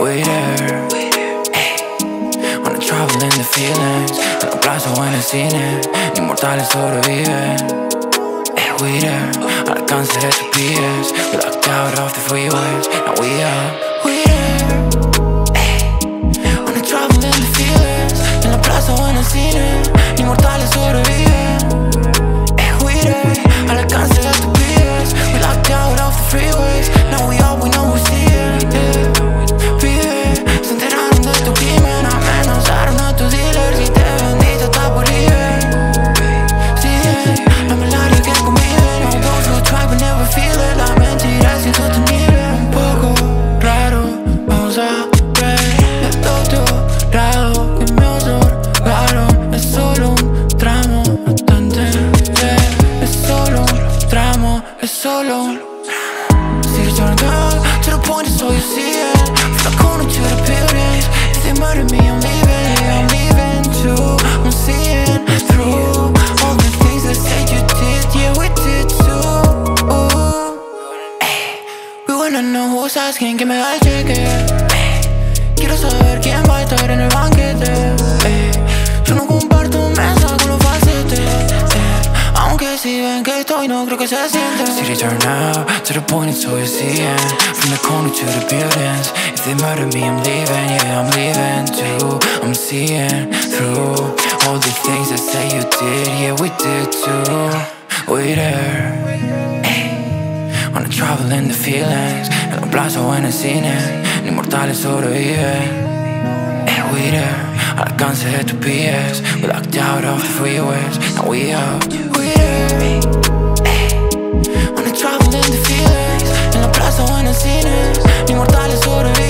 waiter. Wanna travel in the feelings. Te complazo en el cine. Inmortales sobreviven. Hey, waiter. Al alcance de tus pies. Locked out of the freeways. Now we are. Who's asking, que me da el cheque Quiero saber quién va a estar en el banquete. Yo no comparto mesa con los falsetes. Aunque si ven que estoy, no creo que se siente City turn out to the point it's all you seeing From the corner to the buildings. If they murder me, I'm leaving, yeah, I'm leaving too. I'm seeing through all the things that say you did Yeah, we did too. We there Travel in the feelings En la plaza o en el cine Inmortales sobreviven Eh, we there Al alcance de tus pies We locked out off the freeways. Now we up We there Wanna travel in the feelings En la plaza o en el cine Inmortales sobreviven